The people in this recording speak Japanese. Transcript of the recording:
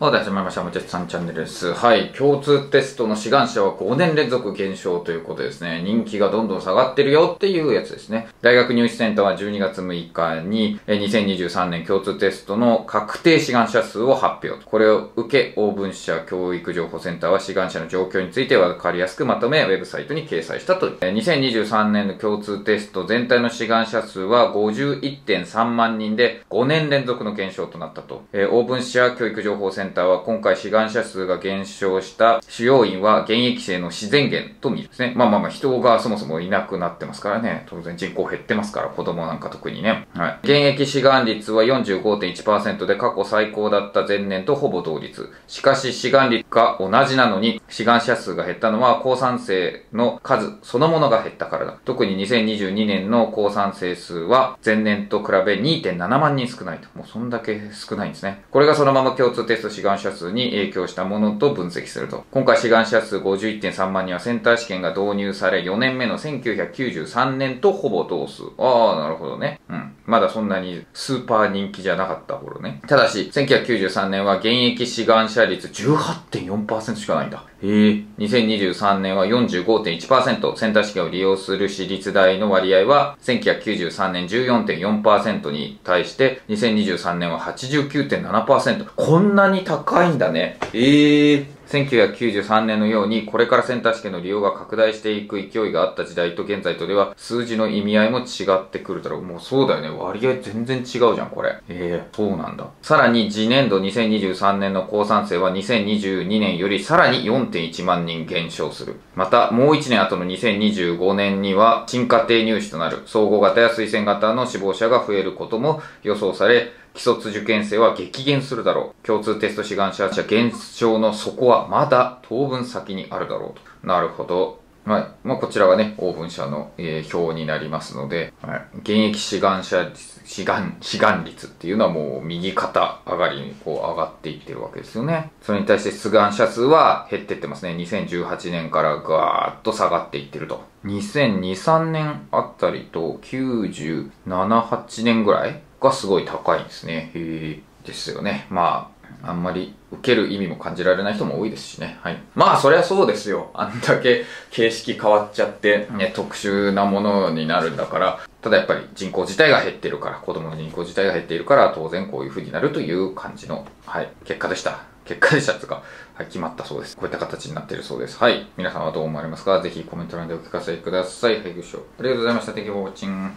はい、始まりました。もちさんチャンネルです。はい。共通テストの志願者は5年連続減少ということですね。人気がどんどん下がってるよっていうやつですね。大学入試センターは12月6日に、2023年共通テストの確定志願者数を発表。これを受け、オーブン社教育情報センターは志願者の状況についてわかりやすくまとめ、ウェブサイトに掲載したと。2023年の共通テスト全体の志願者数は51.3万人で5年連続の減少となったと。オーブン社教育情報センターンターは今回志願者数が減少した主要因は現役生の自然減と見るんですね。まあまあまあ人がそもそもいなくなってますからね。当然人口減ってますから、子供なんか特にね。はい。現役志願率は45.1%で過去最高だった前年とほぼ同率。しかし志願率が同じなのに志願者数が減ったのは高産生の数そのものが減ったからだ。特に2022年の高産生数は前年と比べ2.7万人少ないと。もうそんだけ少ないんですね。これがそのまま共通テスト志願者数に影響したものと分析すると。今回志願者数51.3万人はセンター試験が導入され4年目の1993年とほぼ同数。ああ、なるほどね。うん。まだそんなにスーパー人気じゃなかった頃ね。ただし、1993年は現役志願者率18.4%しかないんだ。へえ。2023年は45.1%、センター試験を利用する私立大の割合は、1993年14.4%に対して、2023年は89.7%。こんなに高いんだね。ええー。1993年のように、これからセンター試験の利用が拡大していく勢いがあった時代と現在とでは、数字の意味合いも違ってくるだろう。もうそうだよね。割合全然違うじゃん、これ。ええー、そうなんだ。さらに、次年度2023年の高産生は2022年よりさらに4.1万人減少する。また、もう1年後の2025年には、新家庭入試となる、総合型や推薦型の志望者が増えることも予想され、基礎受験生は激減するだろう。共通テスト志願者減少の底はまだ当分先にあるだろうと。なるほど。はい。まあ、こちらがね、オーブン社の、えー、表になりますので、はい。現役志願者、志願、志願率っていうのはもう右肩上がりにこう上がっていってるわけですよね。それに対して志願者数は減ってってますね。2018年からガーッと下がっていってると。2002、3年あたりと97、8年ぐらいがすごい高いんですね。へえ。ですよね。まあ、あんまり受ける意味も感じられない人も多いですしね。はい。まあ、そりゃそうですよ。あんだけ形式変わっちゃって、ね、特殊なものになるんだから、ただやっぱり人口自体が減ってるから、子供の人口自体が減っているから、当然こういう風になるという感じの、はい、結果でした。結果でしたとか、はい、決まったそうです。こういった形になっているそうです。はい。皆さんはどう思われますか？ぜひコメント欄でお聞かせください。はい、ご視聴ありがとうございました。Thank you for watching.